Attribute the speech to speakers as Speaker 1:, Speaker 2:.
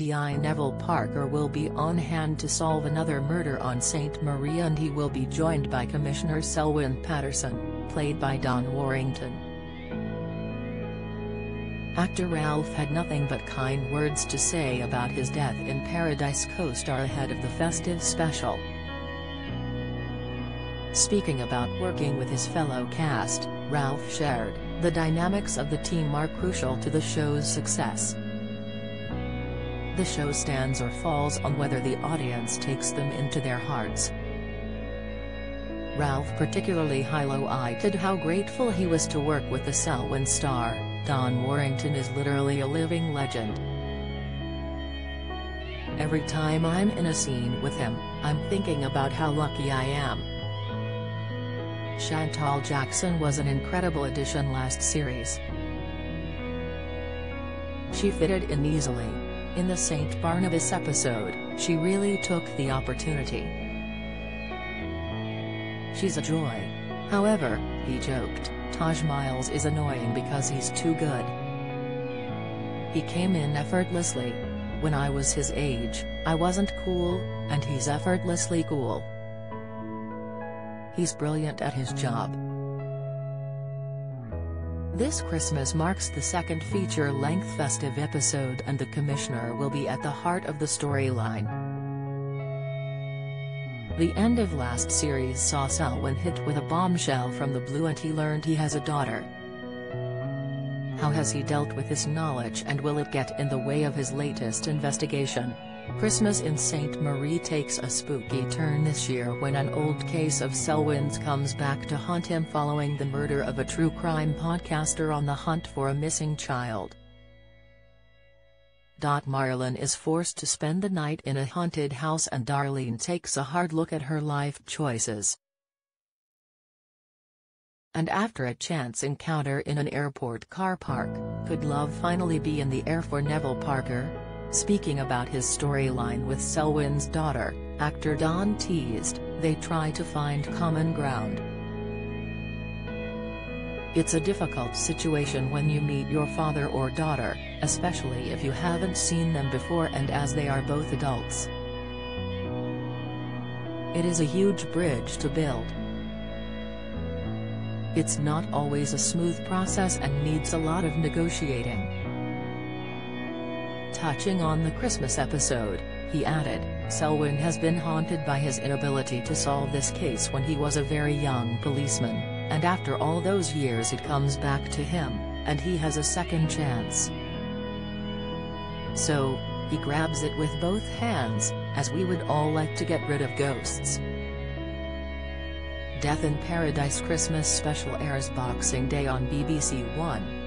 Speaker 1: D.I. Neville Parker will be on hand to solve another murder on St. Marie and he will be joined by Commissioner Selwyn Patterson, played by Don Warrington. Actor Ralf had nothing but kind words to say about his death in Paradise co-star ahead of the festive special. Speaking about working with his fellow cast, Ralf shared, the dynamics of the team are crucial to the show's success. The show stands or falls on whether the audience takes them into their hearts. Ralf particularly highlighted how grateful he was to work with the Selwyn star, Don Warrington is literally a living legend. Every time I'm in a scene with him, I'm thinking about how lucky I am. Shantol Jackson was an incredible addition last series. She fitted in easily. In the St. Barnabas episode, she really took the opportunity. She's a joy. However, he joked, Tahj Miles is annoying because he's too good. He came in effortlessly. When I was his age, I wasn't cool, and he's effortlessly cool. He's brilliant at his job. This Christmas marks the second feature-length festive episode and the Commissioner will be at the heart of the storyline. The end of last series saw Selwyn hit with a bombshell from the blue and he learned he has a daughter. How has he dealt with this knowledge and will it get in the way of his latest investigation? Christmas in St. Marie takes a spooky turn this year when an old case of Selwyn's comes back to haunt him following the murder of a true crime podcaster on the hunt for a missing child. Marlon is forced to spend the night in a haunted house and Darlene takes a hard look at her life choices. And after a chance encounter in an airport car park, could love finally be in the air for Neville Parker? Speaking about his storyline with Selwyn's daughter, actor Don teased, they try to find common ground. It's a difficult situation when you meet your father or daughter, especially if you haven't seen them before and as they are both adults. It is a huge bridge to build. It's not always a smooth process and needs a lot of negotiating. Touching on the Christmas episode, he added, Selwyn has been haunted by his inability to solve this case when he was a very young policeman, and after all those years it comes back to him, and he has a second chance. So, he grabs it with both hands, as we would all like to get rid of ghosts. Death in Paradise Christmas special airs Boxing Day on BBC One.